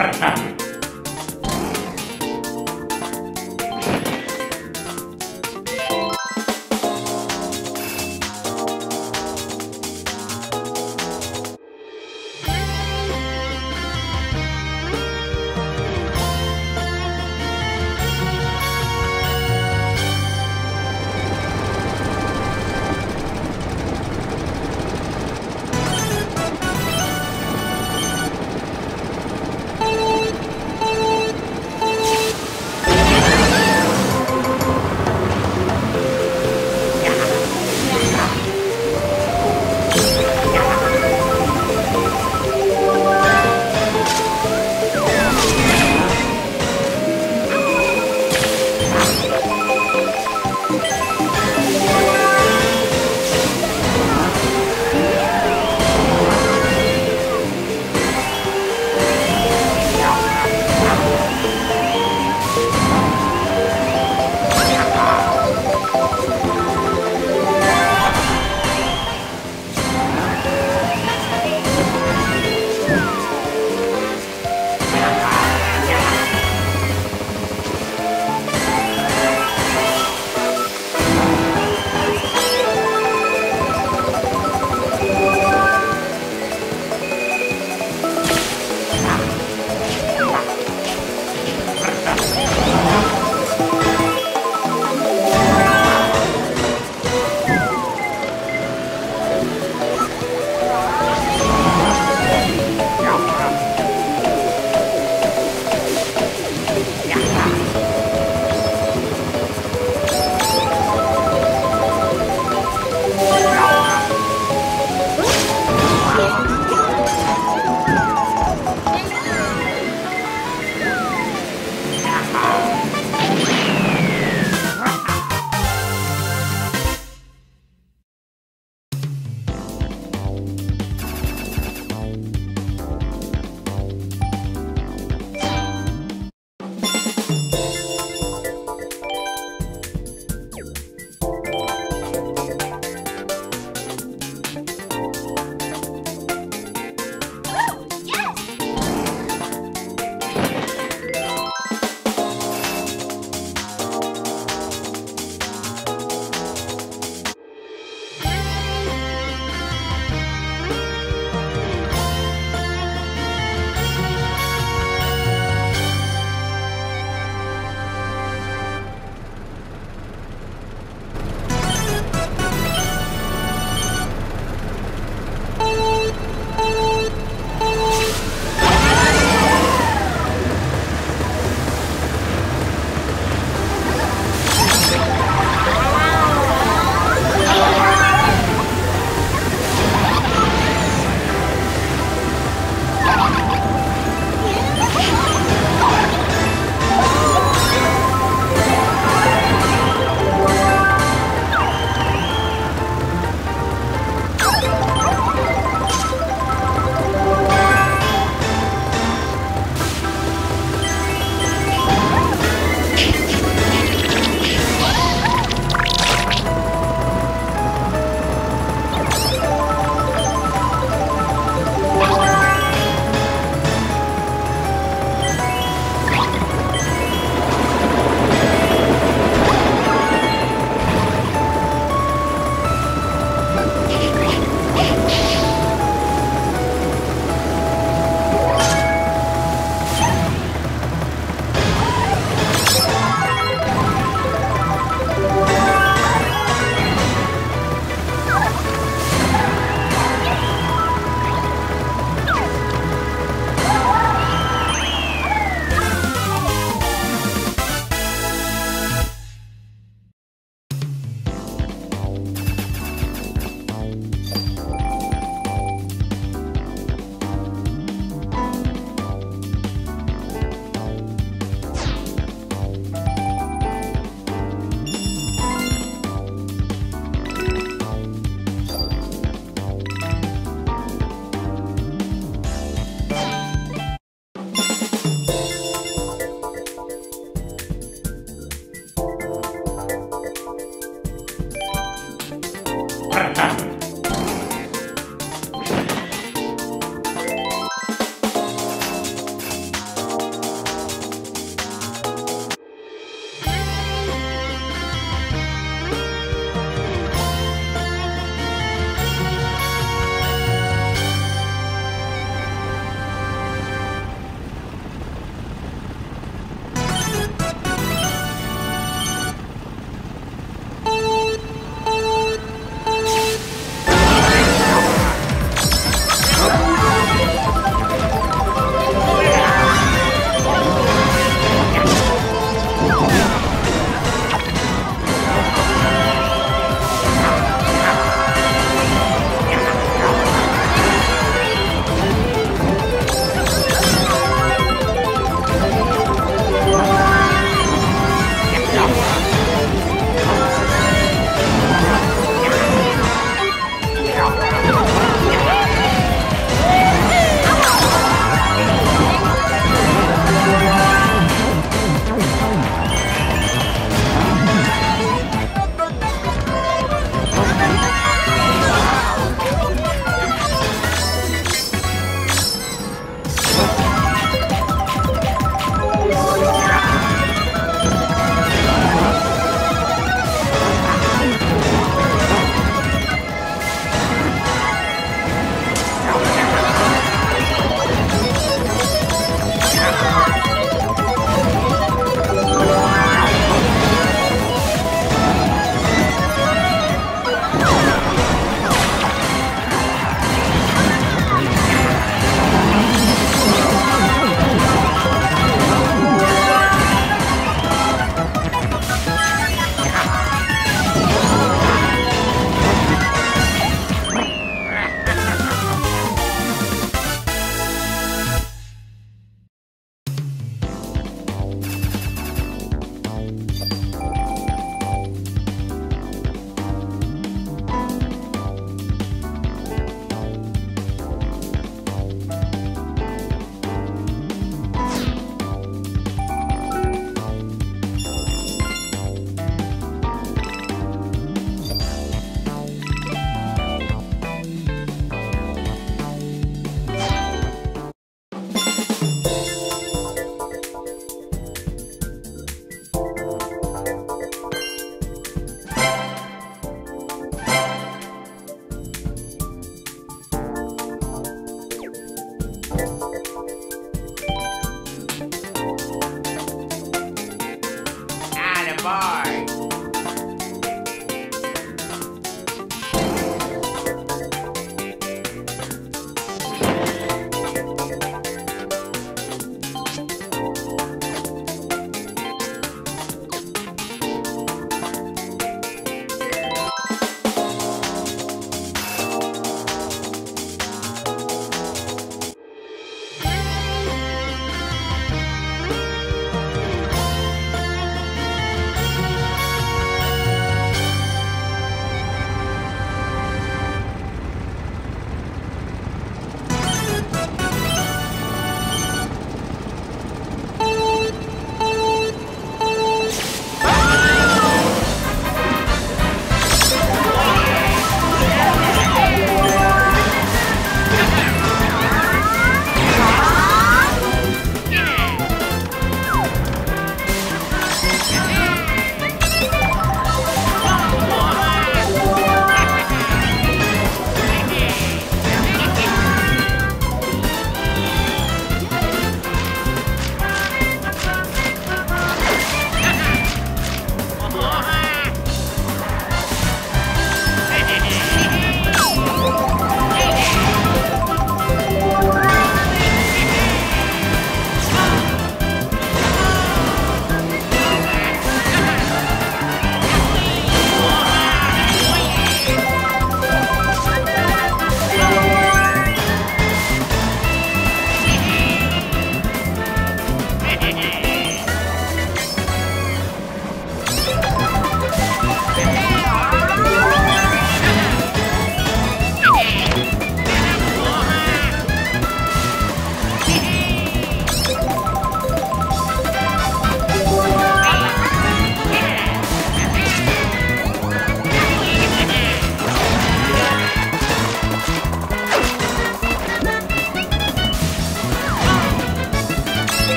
sarna.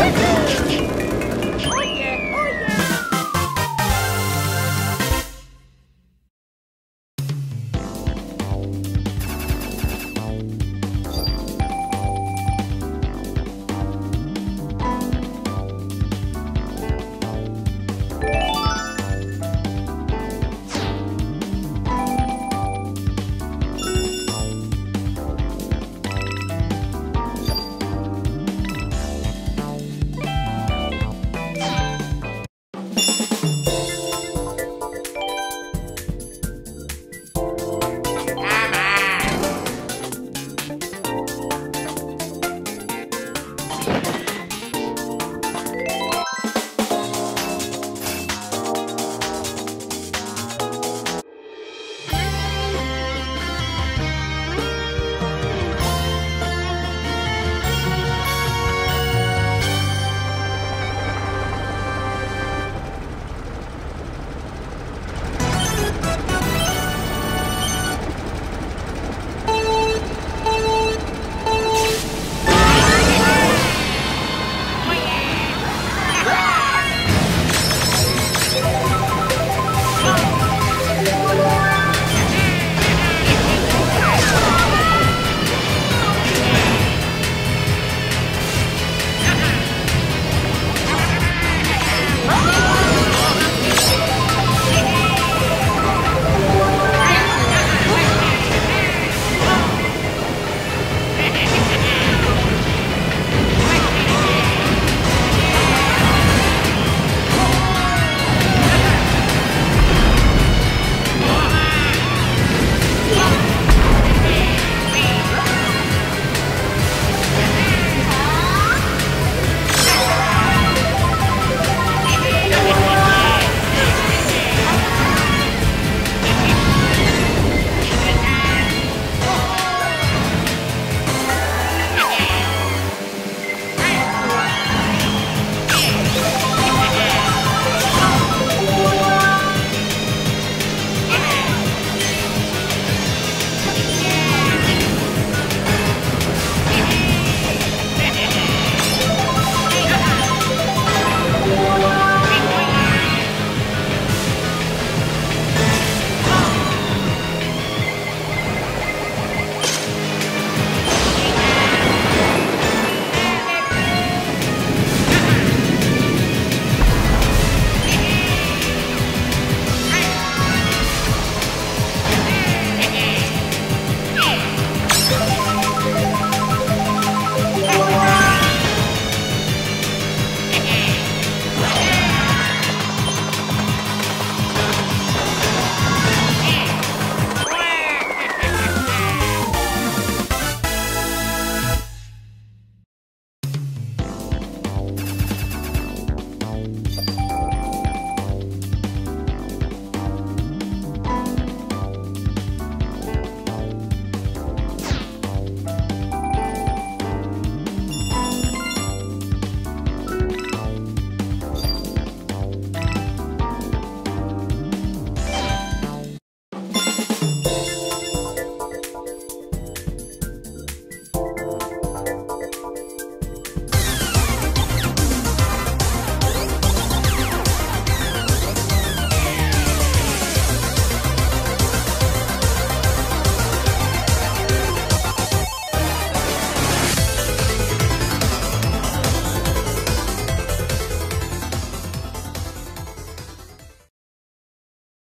Let's go!